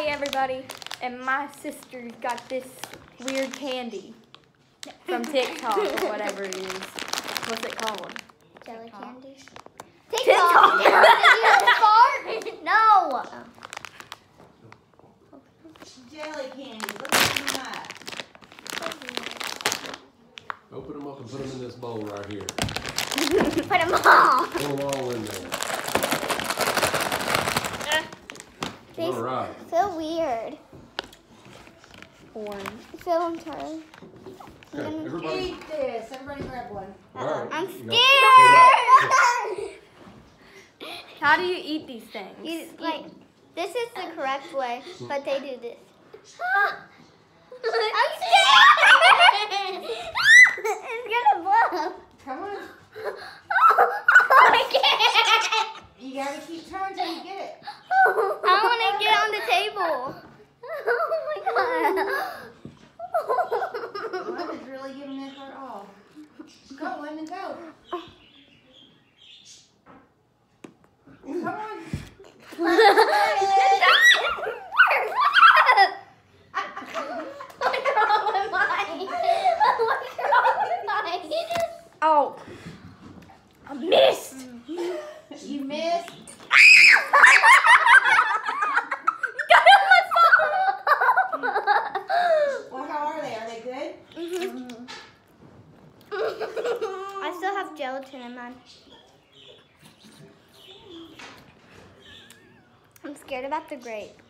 Hi, everybody. And my sister got this weird candy from TikTok or whatever it is. What's it called? Jelly candy. TikTok. TikTok. no. Jelly candy. Look at that. Open them up and put them in this bowl right here. Put them all. Put them all in there. They All right. feel weird. Orange. Feel them turn. Okay, everybody. Eat this. Everybody grab one. All right. I'm scared. How do you eat these things? You, like, this is the correct way, but they do this. I'm scared. it's gonna blow. Come on. I can't. You gotta keep trying till you get it. I want to get on the table. Oh my god. Lemon's really giving it her all. Go, Lemon, go. Come on. What's wrong with mine? What's wrong with mine? Oh, I missed. You missed. Well, how are they? Are they good? I still have gelatin in mine. I'm scared about the grape.